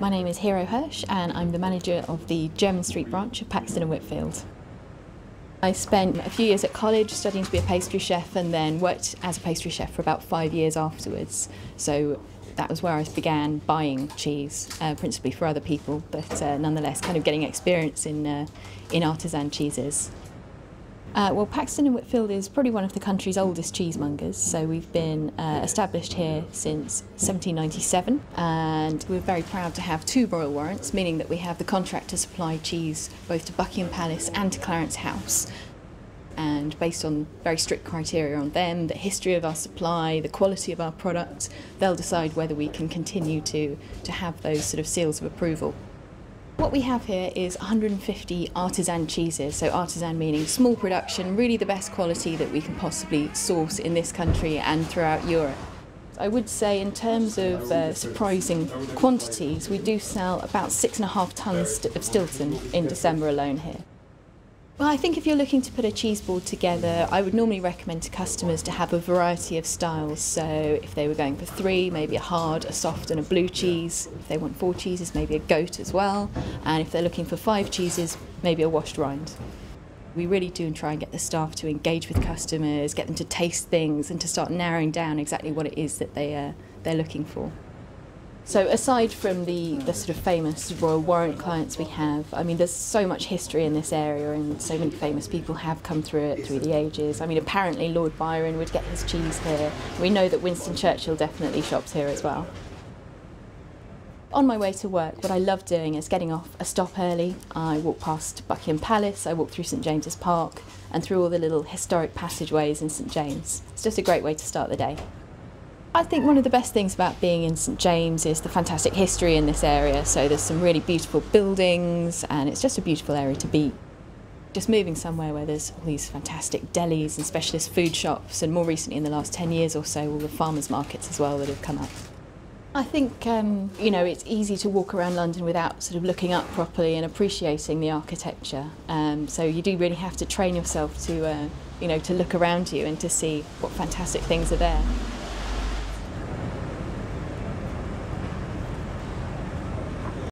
My name is Hero Hirsch and I'm the manager of the Jermyn Street branch of Paxton and Whitfield. I spent a few years at college studying to be a pastry chef and then worked as a pastry chef for about five years afterwards. So that was where I began buying cheese, uh, principally for other people, but uh, nonetheless kind of getting experience in, uh, in artisan cheeses. Uh, well, Paxton and Whitfield is probably one of the country's oldest cheesemongers. So we've been uh, established here since 1797, and we're very proud to have two royal warrants, meaning that we have the contract to supply cheese both to Buckingham Palace and to Clarence House. And based on very strict criteria on them, the history of our supply, the quality of our product, they'll decide whether we can continue to, to have those sort of seals of approval. What we have here is 150 artisan cheeses, so artisan meaning small production, really the best quality that we can possibly source in this country and throughout Europe. I would say in terms of uh, surprising quantities, we do sell about six and a half tonnes of Stilton in December alone here. Well, I think if you're looking to put a cheese board together, I would normally recommend to customers to have a variety of styles. So if they were going for three, maybe a hard, a soft, and a blue cheese. If they want four cheeses, maybe a goat as well. And if they're looking for five cheeses, maybe a washed rind. We really do try and get the staff to engage with customers, get them to taste things, and to start narrowing down exactly what it is that they, uh, they're looking for. So aside from the, the sort of famous Royal Warrant clients we have, I mean, there's so much history in this area and so many famous people have come through it through the ages. I mean, apparently Lord Byron would get his cheese here. We know that Winston Churchill definitely shops here as well. On my way to work, what I love doing is getting off a stop early. I walk past Buckingham Palace, I walk through St James's Park and through all the little historic passageways in St James. It's just a great way to start the day. I think one of the best things about being in St James is the fantastic history in this area. So there's some really beautiful buildings and it's just a beautiful area to be. Just moving somewhere where there's all these fantastic delis and specialist food shops and more recently in the last 10 years or so all the farmers markets as well that have come up. I think um, you know it's easy to walk around London without sort of looking up properly and appreciating the architecture. Um, so you do really have to train yourself to uh, you know to look around you and to see what fantastic things are there.